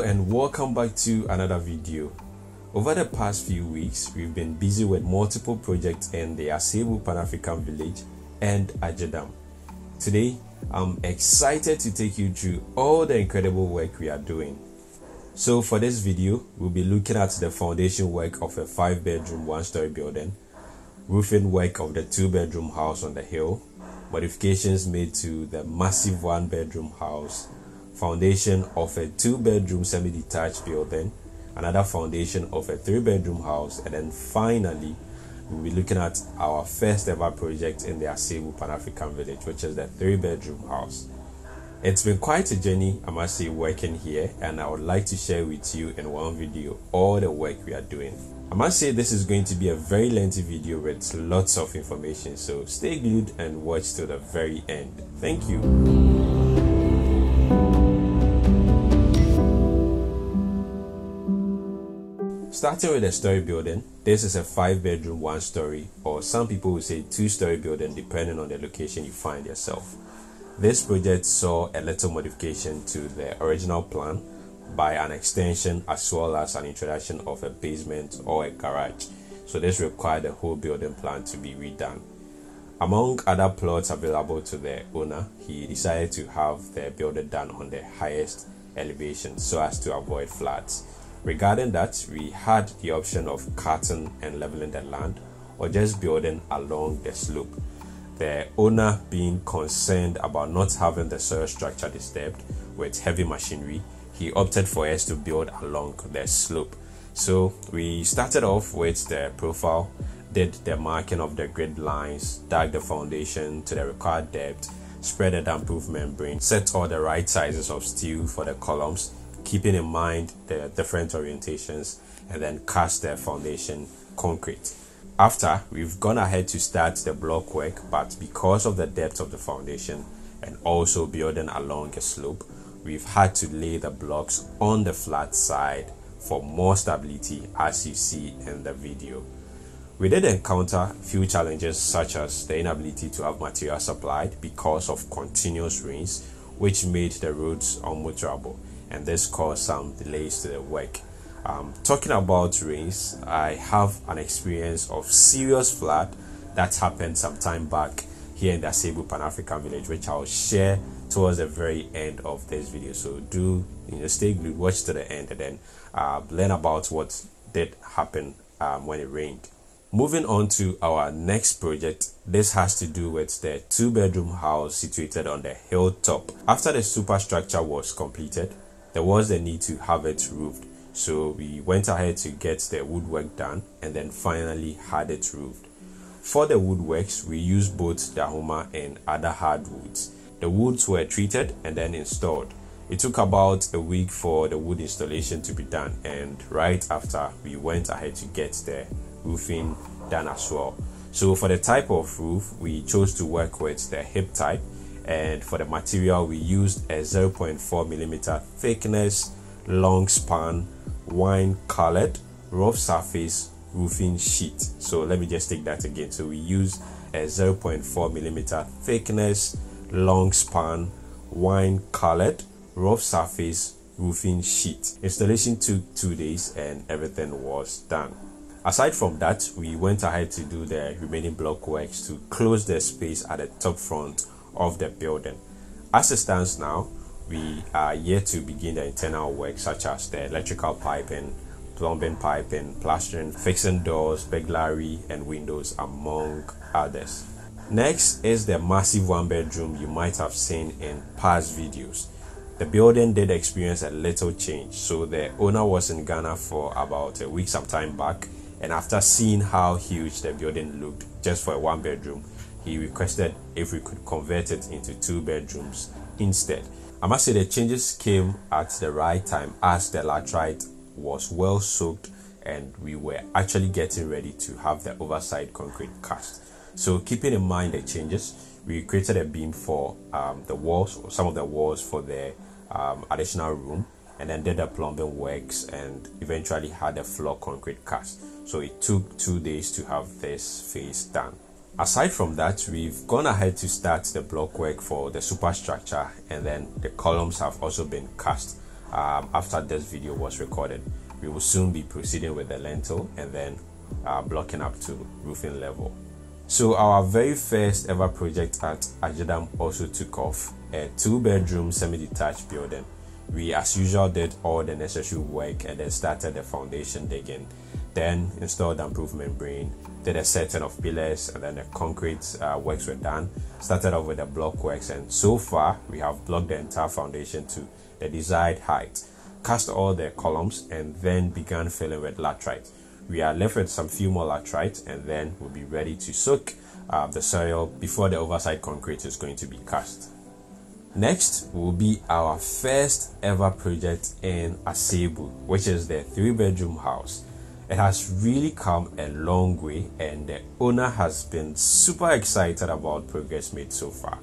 welcome back to another video. Over the past few weeks, we've been busy with multiple projects in the Asebu Pan African Village and Agyedam. Today, I'm excited to take you through all the incredible work we are doing. So, for this video, we'll be looking at the foundation work of a 5 bedroom, 1 story building, roofing work of the 2 bedroom house on the hill, modifications made to the massive 1 bedroom house foundation of a two bedroom semi detached building, another foundation of a three bedroom house, and then finally, we'll be looking at our first ever project in the Asebu Pan African Village, which is the three bedroom house. It's been quite a journey, I must say, working here, and I would like to share with you in one video all the work we are doing. I must say, this is going to be a very lengthy video with lots of information, so stay glued and watch till the very end. Thank you. Starting with the story building, this is a five bedroom, one story, or some people will say two story building depending on the location you find yourself. This project saw a little modification to the original plan by an extension as well as an introduction of a basement or a garage. So, this required the whole building plan to be redone. Among other plots available to the owner, he decided to have the building done on the highest elevation so as to avoid floods. Regarding that, we had the option of cutting and leveling the land or just building along the slope. The owner being concerned about not having the soil structure disturbed with heavy machinery, he opted for us to build along the slope. So we started off with the profile, did the marking of the grid lines, dug the foundation to the required depth, spread the damp-proof membrane, set all the right sizes of steel for the columns, keeping in mind the different orientations and then cast the foundation concrete. After, we've gone ahead to start the block work, but because of the depth of the foundation and also building along a slope, we've had to lay the blocks on the flat side for more stability as you see in the video. We did encounter few challenges such as the inability to have material supplied because of continuous rains which made the roads unmotorable and this caused some delays to the work. Um, talking about rains, I have an experience of serious flood that happened some time back here in the Asebu Pan African Village, which I'll share towards the very end of this video. So do you know stay glued, watch to the end, and then uh, learn about what did happen um, when it rained. Moving on to our next project, this has to do with the two bedroom house situated on the hilltop. After the superstructure was completed, there was a need to have it roofed. So we went ahead to get the woodwork done and then finally had it roofed. For the woodworks, we used both Dahoma and other hardwoods. The woods were treated and then installed. It took about a week for the wood installation to be done, and right after, we went ahead to get the roofing done as well. So, for the type of roof, we chose to work with the hip type and for the material we used a 0.4 millimeter thickness long span wine colored rough surface roofing sheet. So let me just take that again. So we use a 0.4 millimeter thickness long span wine colored rough surface roofing sheet. Installation took two days and everything was done. Aside from that we went ahead to do the remaining block works to close the space at the top front of the building. As it stands now, we are yet to begin the internal work such as the electrical piping, plumbing piping, plastering, fixing doors, burglary, and windows, among others. Next is the massive one bedroom you might have seen in past videos. The building did experience a little change, so the owner was in Ghana for about a week some time back, and after seeing how huge the building looked just for a one bedroom, he requested if we could convert it into two bedrooms instead. I must say the changes came at the right time as the laterite was well soaked and we were actually getting ready to have the overside concrete cast. So keeping in mind the changes, we created a beam for um, the walls, or some of the walls for the um, additional room, and then did the plumbing works and eventually had the floor concrete cast. So it took two days to have this phase done. Aside from that, we've gone ahead to start the block work for the superstructure and then the columns have also been cast um, after this video was recorded. We will soon be proceeding with the lintel and then uh, blocking up to roofing level. So our very first ever project at Agyedam also took off, a two-bedroom semi-detached building. We, as usual, did all the necessary work and then started the foundation digging. Then installed damp-proof membrane, did a setting of pillars, and then the concrete uh, works were done. Started off with the block works, and so far we have blocked the entire foundation to the desired height. Cast all the columns and then began filling with laterite. we are left with some few more laterite and then we'll be ready to soak uh, the soil before the overside concrete is going to be cast. Next will be our first ever project in Asebu, which is the three bedroom house. It has really come a long way, and the owner has been super excited about progress made so far.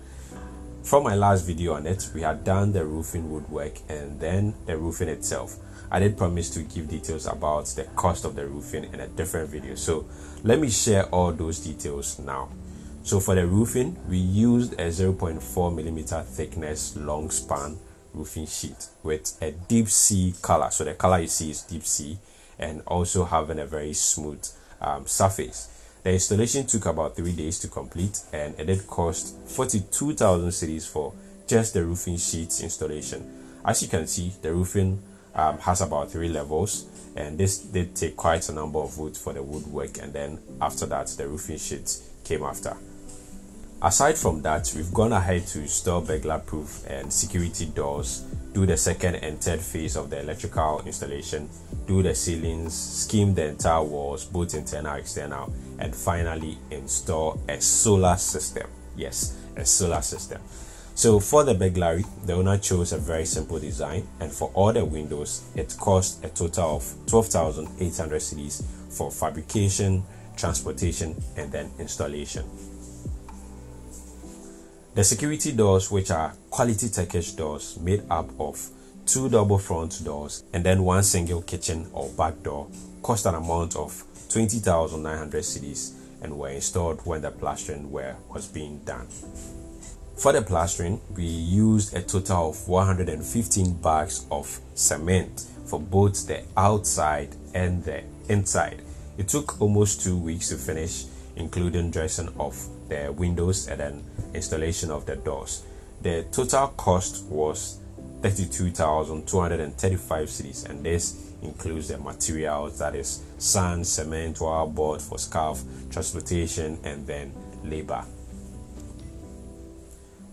From my last video on it, we had done the roofing woodwork and then the roofing itself. I did promise to give details about the cost of the roofing in a different video. So let me share all those details now. So for the roofing, we used a 0.4 millimeter thickness long span roofing sheet with a deep sea color. So the color you see is deep sea and also having a very smooth um, surface. The installation took about three days to complete and it did cost 42,000 cedis for just the roofing sheets installation. As you can see, the roofing um, has about three levels and this did take quite a number of wood for the woodwork and then after that the roofing sheets came after aside from that we've gone ahead to install burglar proof and security doors do the second and third phase of the electrical installation do the ceilings skim the entire walls both internal and external and finally install a solar system yes a solar system so for the burglary, the owner chose a very simple design and for all the windows, it cost a total of 12,800 cedis for fabrication, transportation and then installation. The security doors, which are quality Turkish doors made up of two double front doors and then one single kitchen or back door, cost an amount of 20,900 cedis and were installed when the plastering were, was being done. For the plastering, we used a total of 115 bags of cement for both the outside and the inside. It took almost two weeks to finish, including dressing of the windows and then installation of the doors. The total cost was 32,235 cedis, and this includes the materials that is sand, cement, wire board for scarf, transportation, and then labor.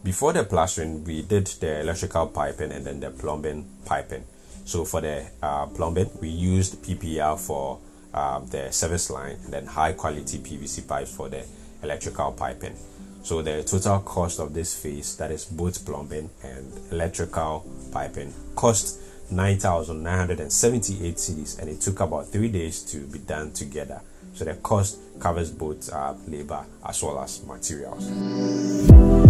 Before the plastering, we did the electrical piping and then the plumbing piping. So for the uh, plumbing, we used PPR for uh, the service line and then high quality PVC pipes for the electrical piping. So the total cost of this phase, that is both plumbing and electrical piping, cost 9,978 cedis and it took about three days to be done together. So the cost covers both uh, labor as well as materials.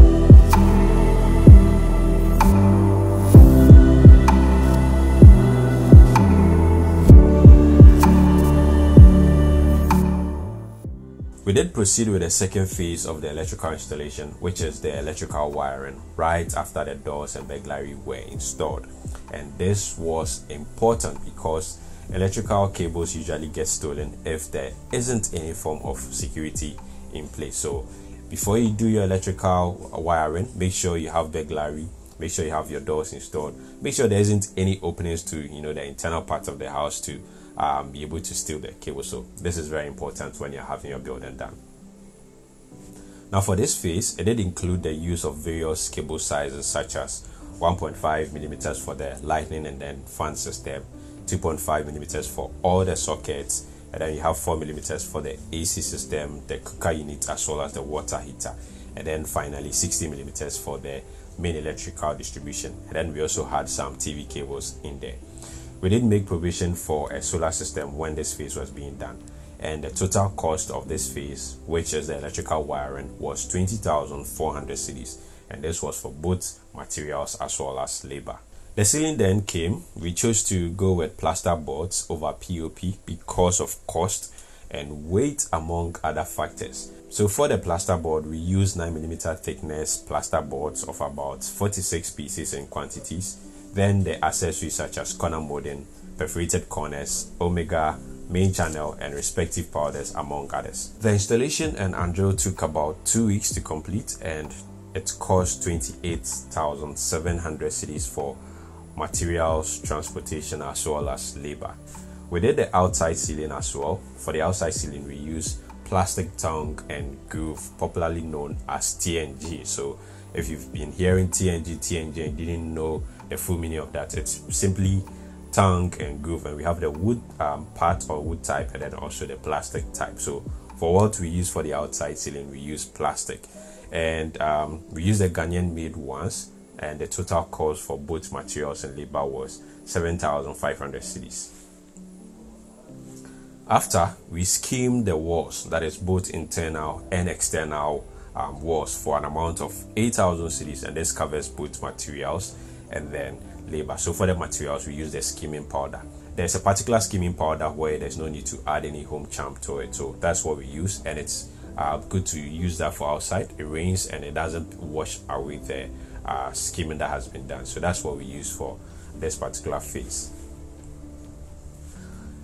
Did proceed with the second phase of the electrical installation, which is the electrical wiring, right after the doors and burglary were installed. And this was important because electrical cables usually get stolen if there isn't any form of security in place. So before you do your electrical wiring, make sure you have burglary, make sure you have your doors installed, make sure there isn't any openings to you know the internal part of the house to um, be able to steal the cable. So this is very important when you're having your building done. Now for this phase, it did include the use of various cable sizes such as 1.5 millimeters for the lightning and then fan system, 2.5 millimeters for all the sockets, and then you have 4 millimeters for the AC system, the cooker unit, as well as the water heater, and then finally 60 millimeters for the main electrical distribution. And then we also had some TV cables in there. We did make provision for a solar system when this phase was being done, and the total cost of this phase, which is the electrical wiring, was 20,400 cedis, and this was for both materials as well as labor. The ceiling then came. We chose to go with plaster boards over POP because of cost and weight among other factors. So for the plaster board, we used 9mm thickness plaster boards of about 46 pieces in quantities then the accessories such as corner molding, perforated corners, omega, main channel, and respective powders, among others. The installation and undrail took about two weeks to complete, and it cost 28,700 cedis for materials, transportation, as well as labor. We did the outside ceiling as well. For the outside ceiling, we use plastic tongue and groove, popularly known as TNG. So, if you've been hearing TNG, TNG, and didn't know the full meaning of that, it's simply tongue and groove. And we have the wood um, part or wood type, and then also the plastic type. So, for what we use for the outside ceiling, we use plastic, and um, we use the Ghanaian made ones. And the total cost for both materials and labor was 7,500 cedis. After we skimmed the walls, that is both internal and external um, walls, for an amount of 8,000 cedis, and this covers both materials and then labor. So for the materials, we use the skimming powder. There's a particular skimming powder where there's no need to add any home champ to it, so that's what we use, and it's uh, good to use that for outside. It rains and it doesn't wash away the uh, skimming that has been done. So that's what we use for this particular phase.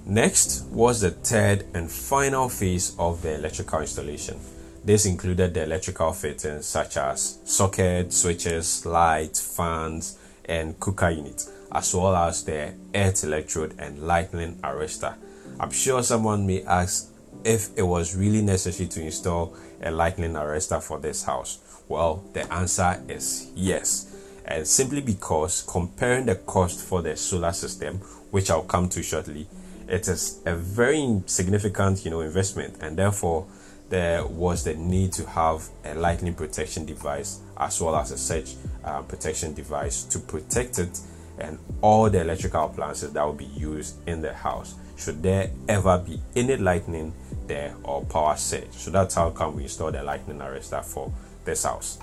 Next was the third and final phase of the electrical installation. This included the electrical fittings such as socket, switches, lights, fans, and cooker unit, as well as the earth electrode and lightning arrestor. I'm sure someone may ask if it was really necessary to install a lightning arrestor for this house. Well, the answer is yes. And simply because comparing the cost for the solar system, which I'll come to shortly, it is a very significant you know investment and therefore there was the need to have a lightning protection device as well as a surge uh, protection device to protect it and all the electrical appliances that will be used in the house. Should there ever be any lightning there or power surge. So that's how come we installed the lightning arrestor for this house.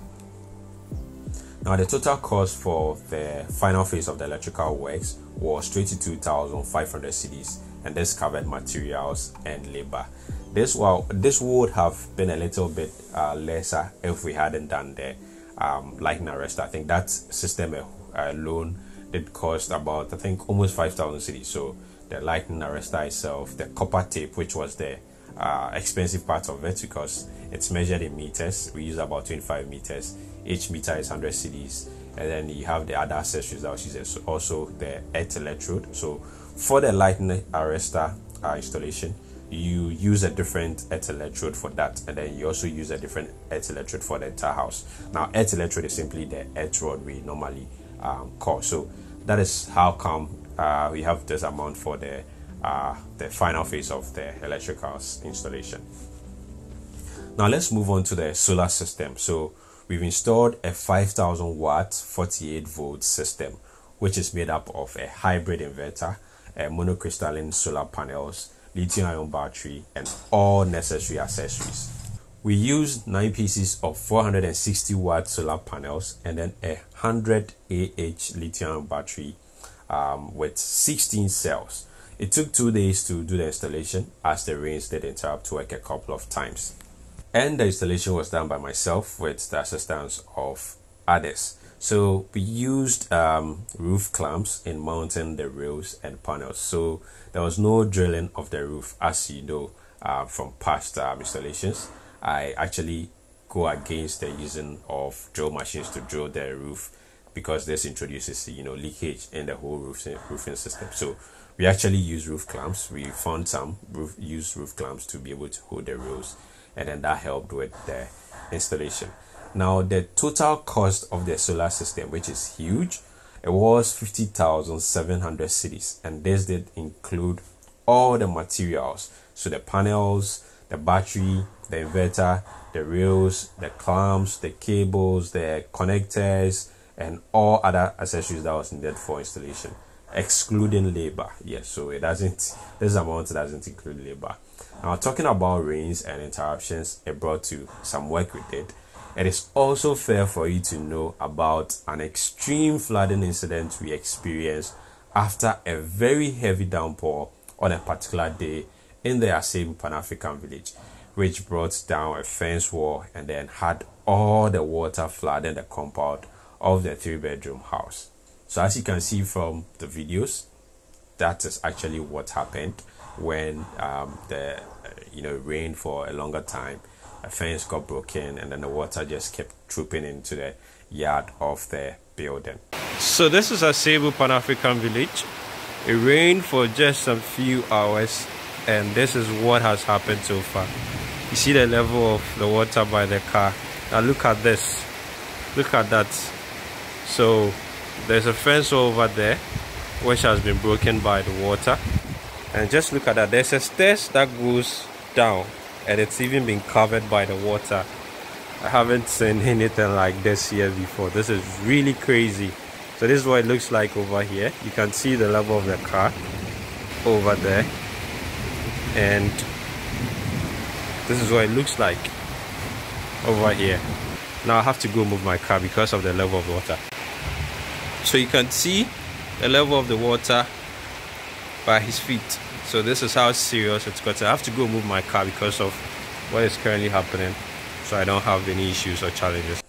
Now the total cost for the final phase of the electrical works was 22,500 cedis and this covered materials and labor. This well, this would have been a little bit uh, lesser if we hadn't done the um, lightning arrest. I think that system alone did cost about I think almost five thousand cedis. So the lightning arrestor itself, the copper tape, which was the uh, expensive part of it because it's measured in meters. We use about 25 meters. Each meter is 100 cedis. And then you have the other accessories that was also the earth electrode. So for the lightning arrestor uh, installation, you use a different earth electrode for that, and then you also use a different earth electrode for the entire house. Now, earth electrode is simply the earth rod we normally um, call. So that is how come uh, we have this amount for the uh, the final phase of the electrical installation. Now let's move on to the solar system. So we've installed a 5000 watt 48 volt system, which is made up of a hybrid inverter uh, monocrystalline solar panels, lithium ion battery, and all necessary accessories. We used 9 pieces of 460 watt solar panels and then a 100 AH lithium ion battery um, with 16 cells. It took two days to do the installation as the rains did interrupt work a couple of times. And the installation was done by myself with the assistance of others. So we used um, roof clamps in mounting the rails and panels. So there was no drilling of the roof, as you know uh, from past um, installations. I actually go against the using of drill machines to drill the roof because this introduces you know leakage in the whole roofing roofing system. So we actually use roof clamps. We found some roof use roof clamps to be able to hold the rails, and then that helped with the installation. Now, the total cost of the solar system, which is huge, it was 50,700 cedis, and this did include all the materials. So, the panels, the battery, the inverter, the rails, the clamps, the cables, the connectors, and all other accessories that was needed for installation, excluding labor. Yes, so it doesn't, this amount doesn't include labor. Now, talking about rains and interruptions, it brought to some work we did it is also fair for you to know about an extreme flooding incident we experienced after a very heavy downpour on a particular day in the Asebu Pan African village, which brought down a fence wall and then had all the water flooding the compound of the three bedroom house. So as you can see from the videos, that is actually what happened when um, the uh, you know rained for a longer time. A fence got broken, and then the water just kept trooping into the yard of the building. So this is Asebu Pan African village. It rained for just a few hours, and this is what has happened so far. You see the level of the water by the car. Now look at this. Look at that. So there's a fence over there which has been broken by the water and just look at that there's a stairs that goes down and it's even been covered by the water. I haven't seen anything like this here before. This is really crazy. So this is what it looks like over here. You can see the level of the car over there. And this is what it looks like over here. Now i have to go move my car because of the level of water. So you can see the level of the water by his feet so this is how serious it's got i have to go move my car because of what is currently happening so i don't have any issues or challenges.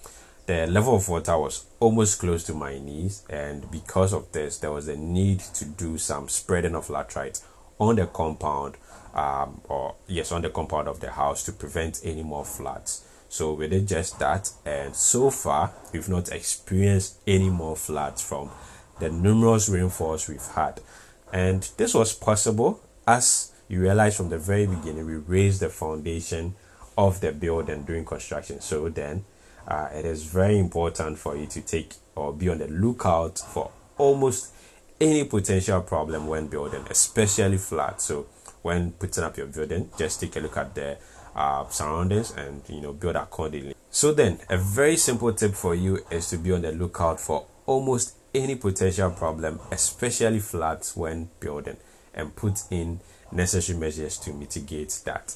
The level of water was almost close to my knees and because of this there was a need to do some spreading of laterite on the compound um, or yes on the compound of the house to prevent any more floods. So we did just that and so far we've not experienced any more floods from the numerous rainfalls we've had. And this was possible as you realize from the very beginning, we raised the foundation of the building during construction. So then uh, it is very important for you to take or be on the lookout for almost any potential problem when building, especially flat. So when putting up your building, just take a look at the uh, surroundings and you know build accordingly. So then, a very simple tip for you is to be on the lookout for almost any potential problem, especially flats when building, and put in necessary measures to mitigate that.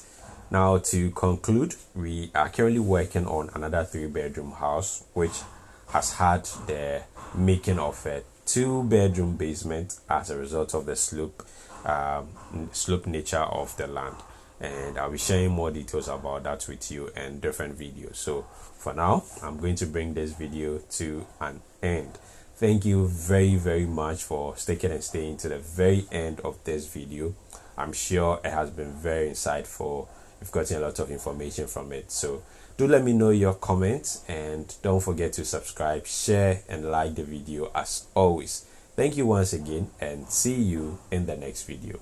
Now, to conclude, we are currently working on another three bedroom house which has had the making of a two bedroom basement as a result of the slope um, slope nature of the land and I'll be sharing more details about that with you in different videos. So for now, I'm going to bring this video to an end thank you very very much for sticking and staying to the very end of this video. I'm sure it has been very insightful. You've gotten a lot of information from it. So do let me know your comments and don't forget to subscribe share and like the video as always. Thank you once again and see you in the next video